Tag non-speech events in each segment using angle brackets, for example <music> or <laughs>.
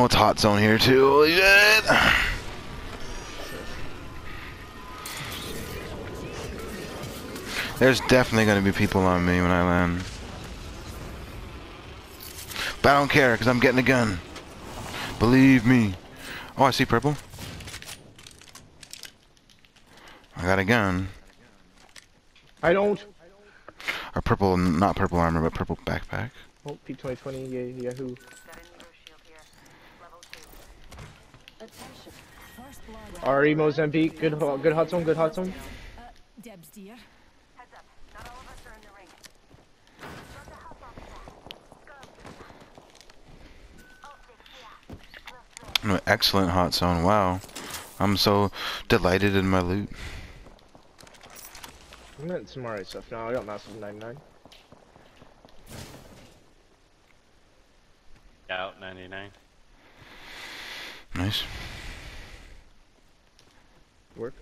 Oh, it's hot zone here too. Holy shit. There's definitely gonna be people on me when I land. But I don't care, because I'm getting a gun. Believe me. Oh, I see purple. I got a gun. I don't. A purple, not purple armor, but purple backpack. Oh, P2020, yeah, Yahoo. RE Mozambique, good, good hot zone, good hot zone. Uh, Deb's dear. Heads up. Not all of us are in the ring. Start the house off fast. Go. An excellent hot zone. Wow. I'm so delighted in my loot. I'm getting some alright stuff now. I got massive 99. Out 99. Nice. Work.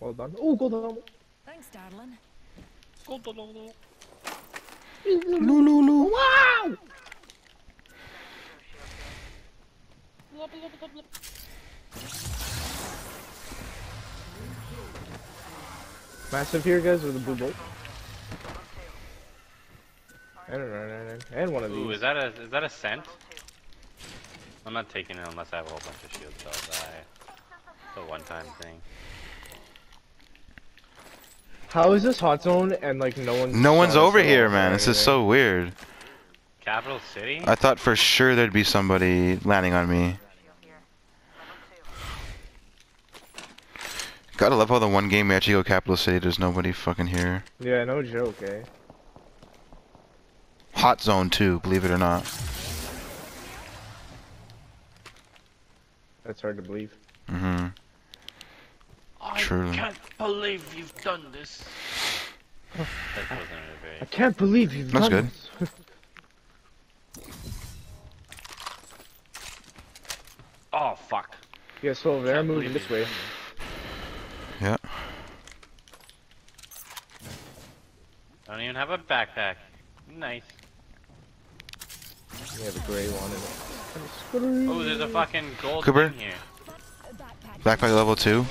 Well done. Oh, gold helmet. Thanks, darling. Lulu. Lulu. Wow! Mastiff here, guys, with a blue bolt. And, and, and one of these. Ooh, these. is that a is that a scent? I'm not taking it unless I have a whole bunch of shields. So I'll die. It's a one-time thing. How is this hot zone and like no one's No one's over here, often man. or This is so weird. Capital City? I thought for sure there'd be somebody landing on me. Gotta love how the one game we actually go capital city, there's nobody fucking here. Yeah, no joke, eh? Hot zone too, believe it or not. That's hard to believe. Mm-hmm. I Truly. can't believe you've done this. that wasn't a very. I can't believe you've That's done this. <laughs> Oh fuck. yeah, so over there, Can't moving this way. Yeah. I don't even have a backpack. Nice. We have a gray one in it. Oh, there's a fucking gold Cooper? thing here. Backpack. Backpack level two.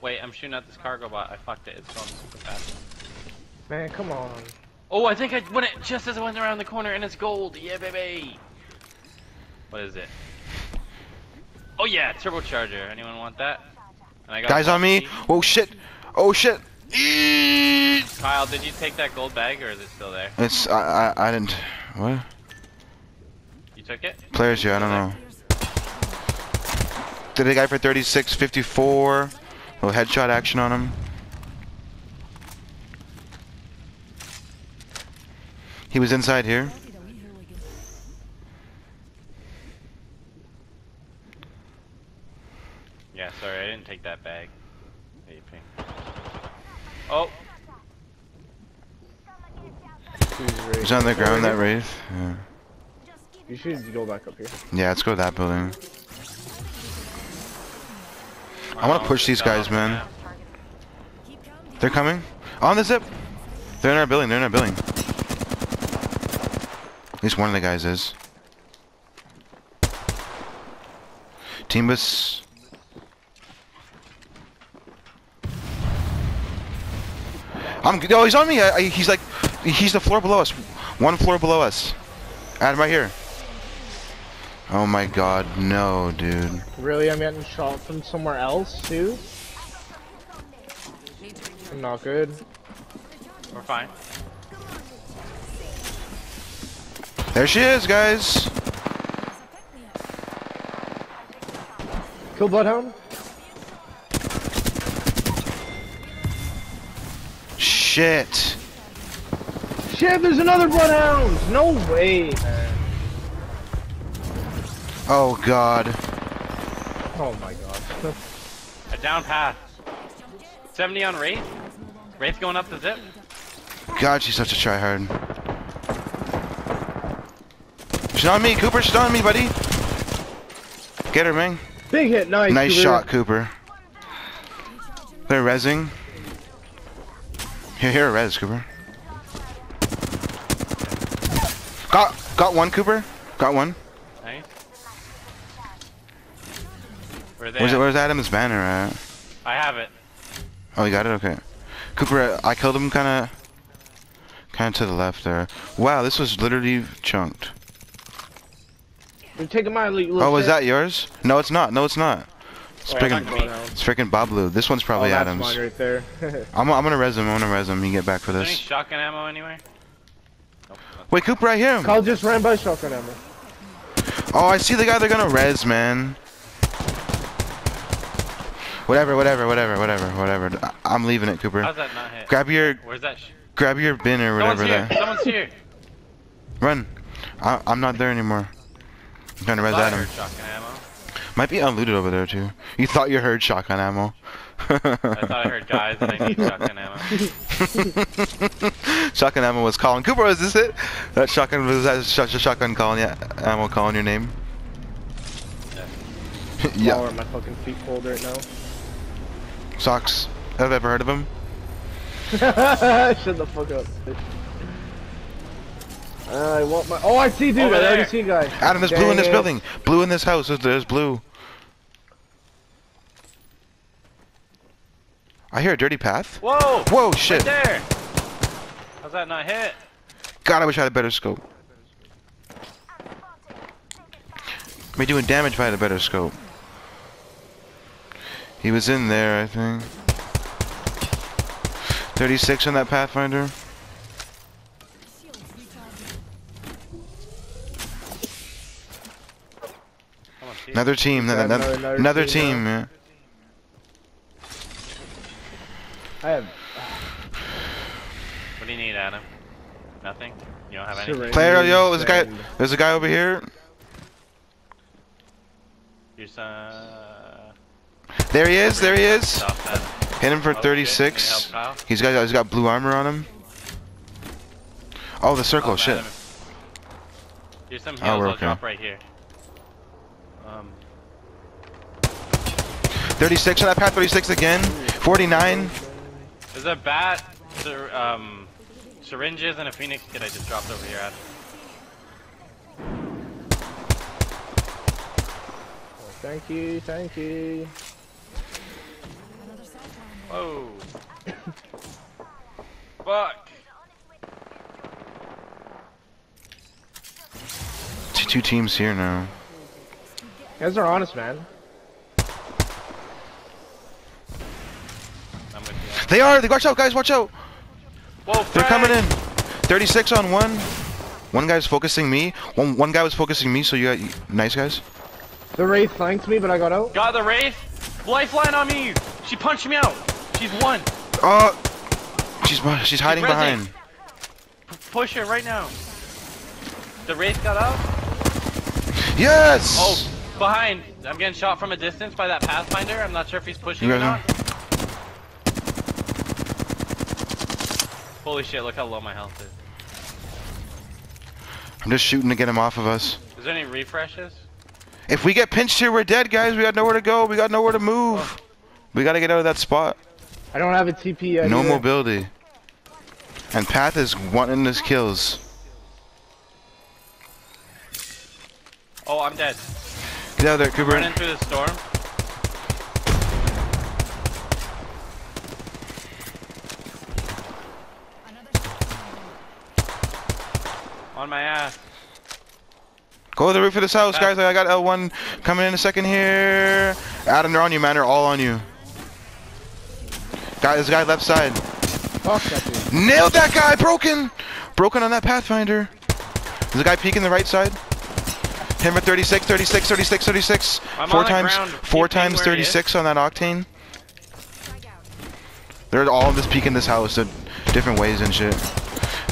Wait, I'm shooting at this cargo bot. I fucked it. It's going super fast. Man, come on. Oh, I think I went it just as I went around the corner and it's gold. Yeah, baby. What is it? Oh yeah, turbocharger. Anyone want that? And I got Guys on me. Oh shit. Oh shit. Kyle, did you take that gold bag or is it still there? It's I I, I didn't. What? You took it? Players here. I don't know. Did a guy for 36, 54. Little headshot action on him. He was inside here. Spotted a wee hooligan. Yeah, sorry, I didn't take that bag. AP. Oh, He's on the ground, that Wraith. Yeah. You should go back up here. yeah, let's go to that building. I want to push these guys, man. They're coming. On the zip. They're in our building. They're in our building. At least one of the guys is. Team bus. I'm. Oh, he's on me. I, I, he's like, he's the floor below us. One floor below us. Adam, right here. Oh my God, no, dude. Really, I'm getting shot from somewhere else too. I'm not good. we're fine. There she is, guys. Kill Bloodhound. Shit. Shit, there's another Bloodhound! No way, man. Oh God. Oh my god. A down path. 70 on Wraith. Wraith going up the zip. God, she's such a tryhard. She's on me, Cooper. She's on me, buddy. Get her, man. Big hit, nice. Nice Cooper. shot, Cooper. They're rezzing. Here, here, res, Cooper. Got. Got one, Cooper. Got one. Nice. Where they Where's, at? where's Adam's banner at? I have it. Oh, you got it? Okay. Cooper, I killed him kind of... Kind of to the left there. Wow, this was literally chunked. You're taking my elite. Oh, was that yours? No, it's not. No, it's not. It's Wait, freaking, not it's freaking Bablu. This one's Oh, probably that's Adam's. mine right there. <laughs> I'm, I'm gonna res him. I'm gonna res him. You can get back for Is any this. shotgun ammo anywhere? Nope. Wait, Cooper, I hear him. Call just ran by shotgun ammo. Oh, I see the guy they're gonna res, man. Whatever, whatever, whatever, whatever, whatever. I- I'm leaving it, Cooper. How's that not hit? Grab your, Where's that? Grab your bin or whatever here. that. Someone's here. Run. I, I'm not there anymore. I'm trying to res Thought I heard shotgun ammo. Might be unlooted over there too. You thought you heard shotgun ammo. <laughs> I thought I heard guys and I need shotgun ammo. <laughs> shotgun ammo was calling. Cooper, is this it? That shotgun was that sh sh- shotgun calling ya ammo calling your name. Yeah. <laughs> yeah. my fucking feet cold right now. Socks. Have you ever heard of him? <laughs> Shut the fuck up. bitch. I want my. Oh, I see, dude. Over I already there. see a guy. Adam, there's blue in this it. building. Blue in this house. There's, there's blue. I hear a dirty path. Whoa! Whoa, shit. Right there. How's that not hit? God, I wish I had a better scope. Me doing damage if I had a better scope. He was in there, I think. 36 on that Pathfinder. Shields recharging. Come on, see. Another team. Grab Another, another- another, another team, team yeah. I have What do you need, Adam? Nothing? You don't have anything? syringes Player, yo, there's a guy. There's a guy over here. Here's uh. There he is. There he is. Hit him for Oh, 36. Can you help Kyle? He's got he's got blue armor on him. Oh, the circle. Oh, shit. Adam. Here's some Oh, we're I'll okay. drop right here. Um, 36 on that path. 36 again. 49. there's a bat, syr- um, syringes, and a phoenix kit I just dropped over here, Adam. Thank you, thank you. Another cell phone. Whoa. Fuck. Two, two teams here now. You guys are honest, man. I'm with you. They are. They watch out, guys. Watch out. Whoa, They're coming in. 36 on one. One guy's focusing me. One one guy was focusing me. So you got nice guys. The Wraith flanked me, but I got out. Got the wraith. Lifeline on me. She punched me out. She's one. Oh, she's she's hiding rezzing. behind. Push her right now. The wraith got out. Yes. Oh, behind. I'm getting shot from a distance by that Pathfinder. I'm not sure if he's pushing or not. Holy shit, look how low my health is. I'm just shooting to get him off of us. Is there any refreshes? If we get pinched here, we're dead, guys. We got nowhere to go. We got nowhere to move. Oh. We gotta get out of that spot. I don't have a TP yet. No either. mobility. And Path is wanting his kills. Oh, I'm dead. Get out of there, Cooper. Running through the storm. Another cell phone. On my ass. Go to the roof of this house, guys. I got L1 coming in a second here. Adam, they're on you, man. They're all on you. Guy, this guy left side. Fuck that dude. Nailed that guy. Broken. Broken on that Pathfinder. There's a guy peeking the right side. Him at 36, 36, 36, 36. I'm four on times, ground. four Keep times where he is. 36 on that octane. They're all just peeking this house in different ways and shit.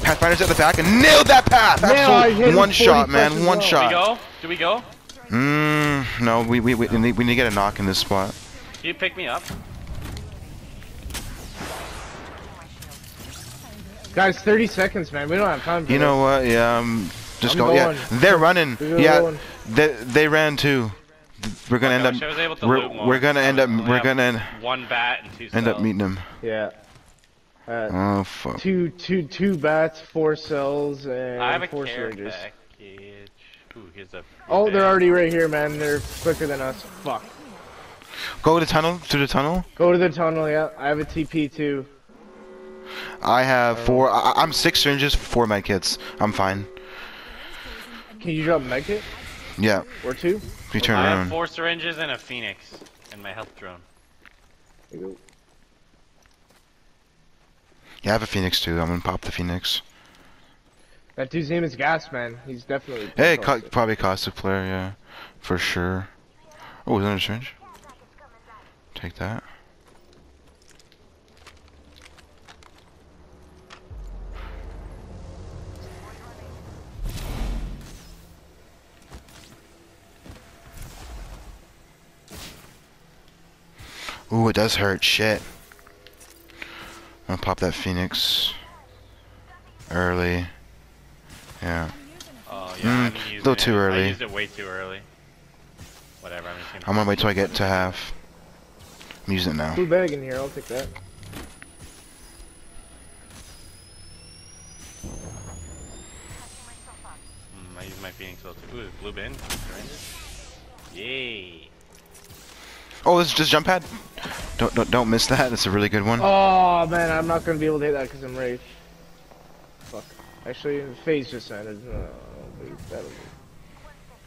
Pathfinder's at the back and nailed that path. Yeah, Absolute one shot, man. One well. Do we shot. go? Do we go? Mmm. No, we we we need, we need to get a knock in this spot. Can you pick me up? Guys, 30 seconds, man. We don't have time. For You know what? Yeah. Um. Just I'm go. Yeah. They're running. Yeah. going. They they ran too. We're gonna I end wish I was able up. to We're loot more. we're gonna end up. We're gonna end, One bat and two end up meeting them. Yeah. Uh, Oh fuck. two, two, two bats, four cells, and I have four care syringes. pack package. Ooh, here's a. Oh, they're already right here, man. They're quicker than us. Fuck. Go to the tunnel. Through the tunnel. Go to the tunnel, yeah. I have a TP too. I have four. I, I'm six syringes, four med kits. I'm fine. Can you drop a medkit? Yeah. Or two? If you turn I have four syringes and a phoenix and my health drone. There you go. Yeah, I have a phoenix too. I'm gonna pop the phoenix. That dude's name is Gas, man. He's definitely. Hey, pissed co off. probably caustic player. Yeah, for sure. Oh, is that a syringe? Take that. Ooh, it does hurt. Shit. I'm gonna pop that phoenix early. Yeah. Oh yeah, Mm, a using little it. too early. I used it way too early. Whatever, I'm just gonna. I'm gonna wait till I get to half. I'm using it now. Blue bag in here. I'll take that. Mm, I use my phoenix level two. Ooh, blue bin. Yay. Oh, this is just jump pad. Don't don't don't miss that. It's a really good one. Oh man, I'm not gonna be able to hit that because I'm Wraith. Fuck. Actually, phase just ended. Oh, wait, that'll do.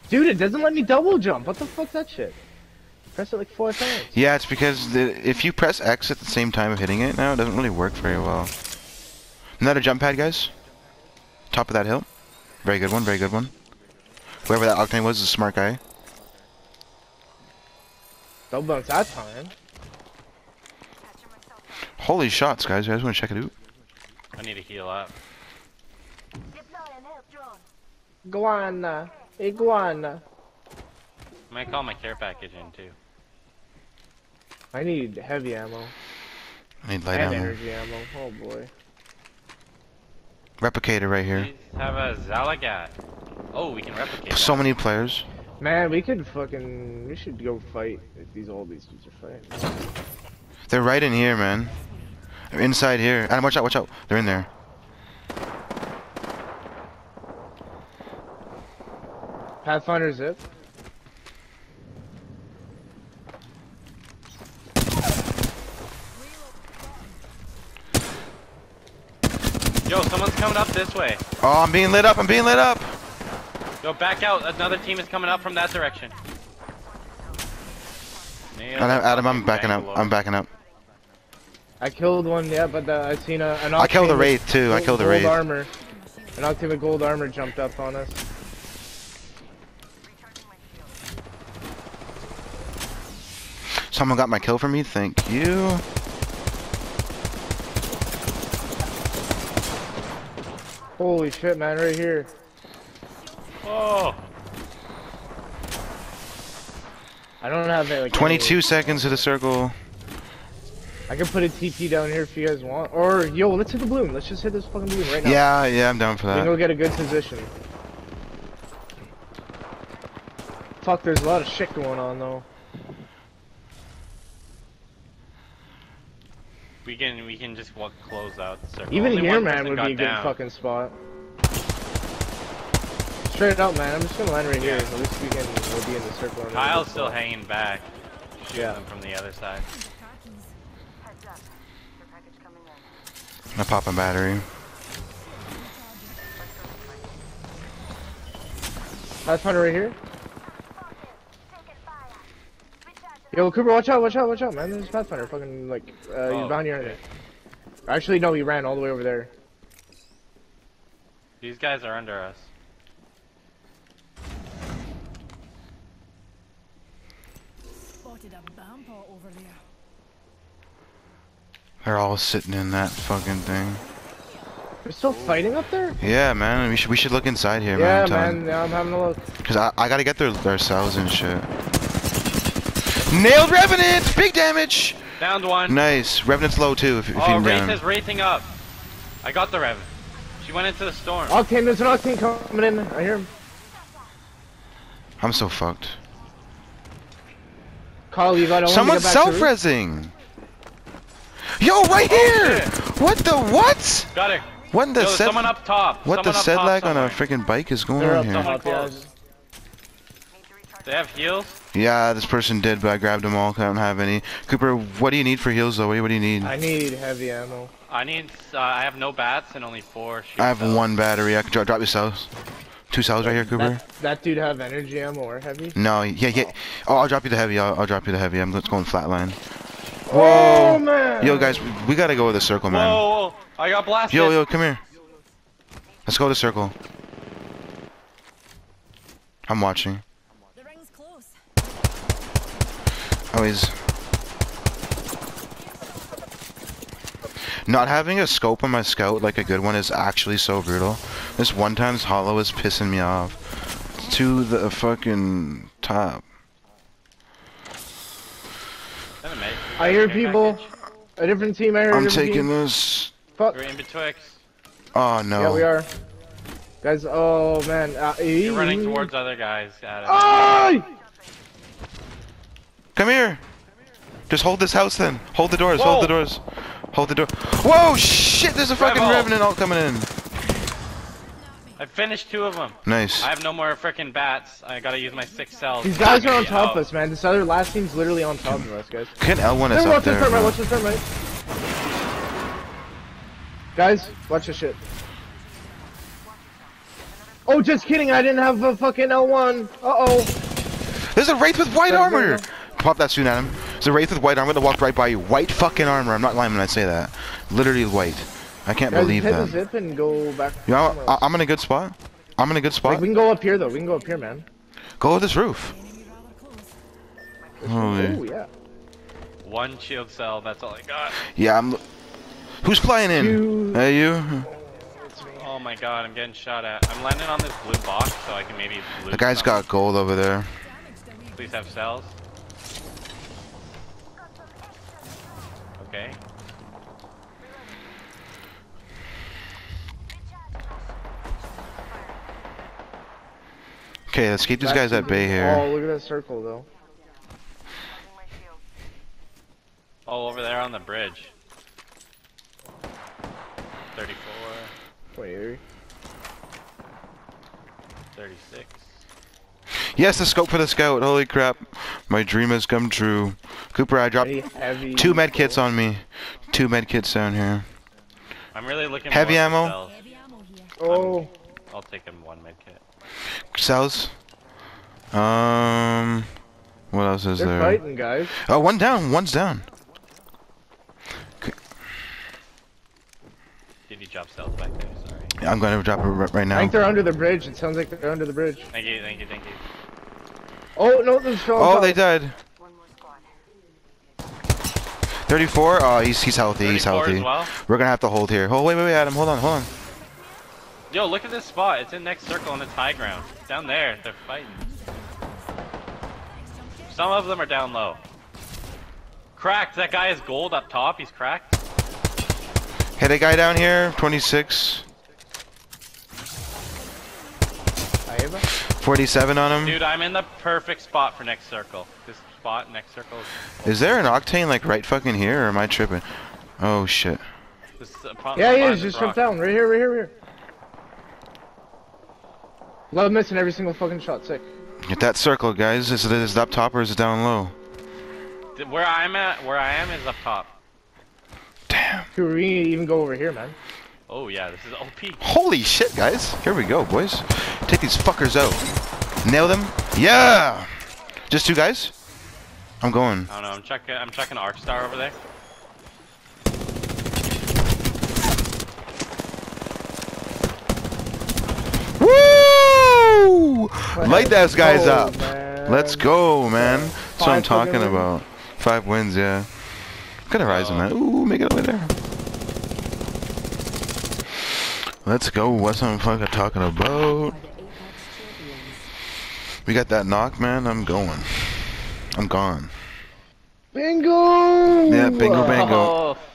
Dude, it doesn't let me double jump. What the fuck's that shit? Press it like four times. Yeah, it's because the, if you press X at the same time of hitting it now, it doesn't really work very well. Another jump pad, guys. Top of that hill. Very good one. Very good one. Whoever that Octane was is a smart guy. Double bounce that time. Holy shots, guys! You guys want to check it out? I need to heal up. Iguana. Iguana. I might call my care package in too. I need heavy ammo. I need light and ammo. energy ammo. Oh boy. Replicator right here. Please have a Zalagat. Oh, we can replicate. So that. many players. Man, we could fucking. We should go fight if these all these dudes are fighting. They're right in here, man. They're inside here. Adam, watch out! Watch out! They're in there. Pathfinder zip. Yo, someone's coming up this way. Oh, I'm being lit up! I'm being lit up! Yo, back out. Another team is coming up from that direction. Nailed Adam, Adam I'm backing up. Bangalore. I'm backing up. I killed one, yeah, but uh, I seen a, an I killed Octane the with Wraith too. I killed the gold Wraith. armor. An Octane with gold armor jumped up on us. Someone got my kill for me. Thank you. Holy shit, man, right here. Oh, I don't have that. Like, 22 seconds to the circle. I can put a TP down here if you guys want. Or, yo, let's hit the balloon. Let's just hit this fucking balloon right now. Yeah, yeah, I'm down for that. We can go that. get a good position. Fuck, there's a lot of shit going on though. we can we can just walk close out the circle. Even here, man, would be a good down. fucking spot. Straight up, man. I'm just gonna land right here. At least we can we'll be in the circle. and then Kyle's we'll still spot. hanging back. Shooting Yeah. them from the other side. Khakis. Heads up. Your package coming in. I'm gonna pop a battery. Pathfinder right here. Taking fire. Recharge Yo, Cooper, watch out, watch out, watch out, man. There's Pathfinder. Fucking like, uh, Oh, he's behind you. okay. Actually, no, he ran all the way over there. These guys are under us. Over there. They're all sitting in that fucking thing. They're still fighting up there. Yeah, man. We should we should look inside here, yeah, man. I'm man. Yeah, I'm having a look. Cause I, I gotta get their their cells and shit. Nailed Revenant! Big damage! Downed one. Nice. Revenant's low too if, if oh, you Wraith down. is wraithing up. I got the Rev. She went into the storm. Octane, there's an Octane coming in. I hear him. I'm so fucked. Carl, you gotta Someone's get back to self-resing! Yo, right here! shit. What the what? Got it. What the Yo, set? someone up top. What the someone up set top lag on a freaking bike is going They're on here? Yeah. They have heals. Yeah, this person did, but I grabbed them all. 'cause I don't have any. Cooper, what do you need for heals though? What do you, what do you need? I need heavy ammo. I need. Uh, I have no bats and only four. I have cells. one battery. I can drop, drop your cells. Two cells right here, Cooper. That, that dude have energy ammo or heavy? No, yeah, yeah. Oh, I'll drop you the heavy. I'll, I'll drop you the heavy. I'm just going flatline. Oh man! Yo, guys, we gotta go with the circle, man. whoa, whoa, I got blasted. Yo, yo, come here. Let's go to circle. I'm watching. The ring's close. Oh, he's... Not having a scope on my scout like a good one is actually so brutal. This one time's hollow is pissing me off. To the fucking top. Is that a med- I hear people. A different team. I heard a I'm taking team. this. Fuck. We're in betwixt. Oh no. Yeah, we are. Guys, oh man. Uh, You're running towards other guys. Adam. Ay! Come here. Just hold this house then. Hold the doors. Hold the doors. Hold the door. Whoa, shit! There's a fucking Rebel. revenant all coming in. I finished two of them. Nice. I have no more freaking bats. I gotta use my six cells. These guys are on top of us, man. This other last team's literally on top of us, guys. Can L1 is up watch there. front right, watch the front right. Guys, watch this shit. Oh, just kidding, I didn't have a fucking L1. Uh-oh. There's a wraith with white Go, go, armor. Pop that soon at him. There's a wraith with white armor that walked right by you. White fucking armor. I'm not lying when I say that. Literally white. I can't Guys, believe that. zip and go back. You know, I, I'm in a good spot. I'm in a good Like, spot. we can go up here, though. We can go up here, man. Go with this roof. Enemy rather. Holy. Oh, yeah. One shield cell. That's all I got. Yeah, I'm. Who's flying in? You- Hey, you. Oh my god, I'm getting shot at. I'm landing on this blue box so I can maybe loot The guy's some. got gold over there. Damaged a wee Please have cells. Okay. Okay, let's keep these guys at bay here. Oh, look at that circle, though. Recharging. Oh, over there on the bridge. 34, Wait, 36. Yes, the scope for the scout. Holy crap. My dream has come true. Cooper, I dropped heavy... two med kits on me. Two med kits down here. I'm really looking Heavy for ammo? heavy ammo here. Oh, I'll take him one med kit. Cells. Um. What else is they're there? fighting, guys. Oh, one down. One's down. Did you drop cells back there? Sorry. I'm gonna drop it right now. I think they're under the bridge. It sounds like they're under the bridge. Thank you, thank you, thank you. Oh, no, there's still on Oh, top. they died. One more squad. 34. Oh, he's he's healthy. He's healthy. as well. We're gonna have to hold here. Oh, wait, wait, wait, Adam. Hold on, hold on. Yo, look at this spot. It's in next circle and it's high ground. Down there, they're fighting. Some of them are down low. Cracked. That guy is gold up top. He's cracked. Hit a guy down here. 26. 47 on him. Dude, I'm in the perfect spot for next circle. This spot, next circle. Is, Is there an octane like right fucking here, or am I tripping? Oh shit. this is upon, Yeah, he is. this Just jump rock. down. Right here, right here, right here. Love missing every single fucking shot. Sick. Get that circle, guys. Is it, is it up top or is it down low? Where I'm at, where I am is up top. Damn. Could we even go over here, man? Oh yeah, this is OP. Holy shit, guys. Here we go, boys. Take these fuckers out. Nail them. Yeah. Just two guys? I'm going. I don't know. I'm checking. I'm checking Arc Star over there. Light those guys go, up. man. Let's go, man. That's what I'm Five talking wins. about. Five wins, yeah. Gonna rise Oh. man. Ooh, make it over there. Let's go. What's I'm fucking talking about? We got that knock, man. I'm going. I'm gone. Bingo! Yeah, bingo, bingo. Oh, <laughs>